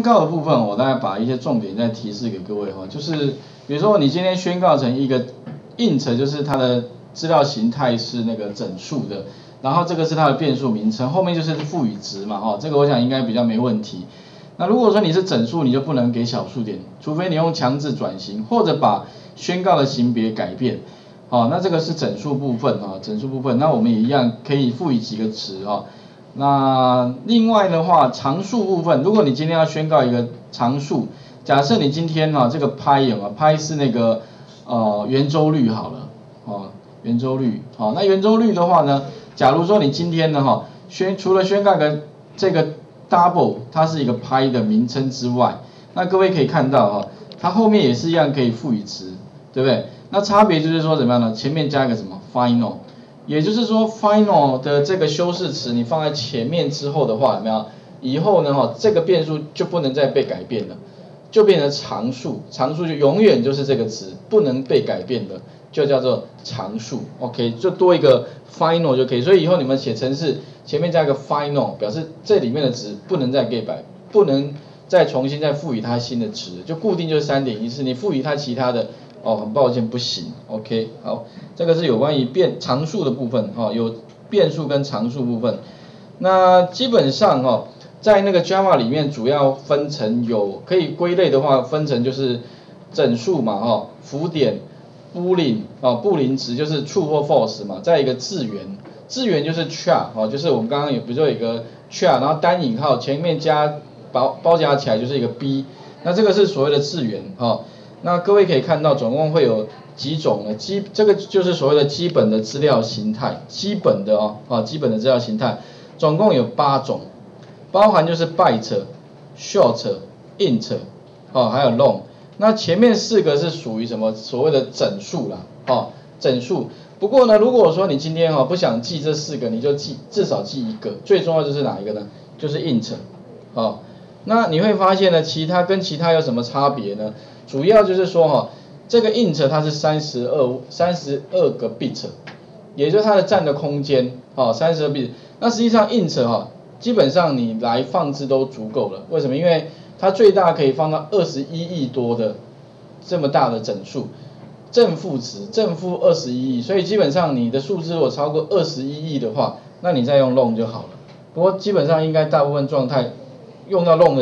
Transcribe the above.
宣告的部分，我大概把一些重点再提示给各位哈，就是比如说你今天宣告成一个 int，就是它的资料形态是那个整数的，然后这个是它的变数名称，后面就是赋予值嘛哈，这个我想应该比较没问题。那如果说你是整数，你就不能给小数点，除非你用强制转型或者把宣告的型别改变。好，那这个是整数部分啊，整数部分，那我们也一样可以赋予几个值啊。那另外的话，常数部分，如果你今天要宣告一个常数，假设你今天哈这个派有啊，派是那个呃圆周率好了，哦圆周率，好，那圆周率的话呢，假如说你今天呢哈宣除了宣告个这个 double 它是一个派的名称之外，那各位可以看到哈，它后面也是一样可以赋予值，对不对？那差别就是说怎么样呢？前面加一个什么 final，也就是说 final 的这个修饰词你放在前面之后的话，有没有？以后呢哈，这个变数就不能再被改变了，就变成常数，常数就永远就是这个值，不能被改变的，就叫做常数。OK，就多一个 final 就可以。所以以后你们写程式前面加一个 final，表示这里面的值不能再给改，不能再重新再赋予它新的值，就固定就是三点一四，你赋予它其他的。哦，很抱歉，不行，OK，好，这个是有关于变常数的部分，哈，有变数跟常数部分。那基本上哈，在那个 Java 里面主要分成有可以归类的话，分成就是整数嘛，哈，浮点、，Boolean，啊，布林值就是 true 或 false 嘛，再一个字元，字元就是 char，哦，就是我们刚刚有，不就有一个 char，然后单引号前面加包包夹起来就是一个 b，那这个是所谓的字元，哈。那各位可以看到，总共会有几种呢？基这个就是所谓的基本的资料形态，基本的哦，啊，基本的资料形态，总共有八种，包含就是 byte、short、int，哦，还有 long。那前面四个是属于什么？所谓的整数啦，哦，整数。不过呢，如果说你今天哈不想记这四个，你就记至少记一个。最重要就是哪一个呢？就是 int，哦。那你会发现呢，其他跟其他有什么差别呢？主要就是说哈，这个 int 它是三十二三十二个 bit，也就是它的占的空间，哦，三十二 bit。那实际上 int 哈，基本上你来放置都足够了。为什么？因为它最大可以放到二十一亿多的这么大的整数，正负值正负二十一亿，所以基本上你的数字如果超过二十一亿的话，那你再用 long 就好了。不过基本上应该大部分状态用到 long 的。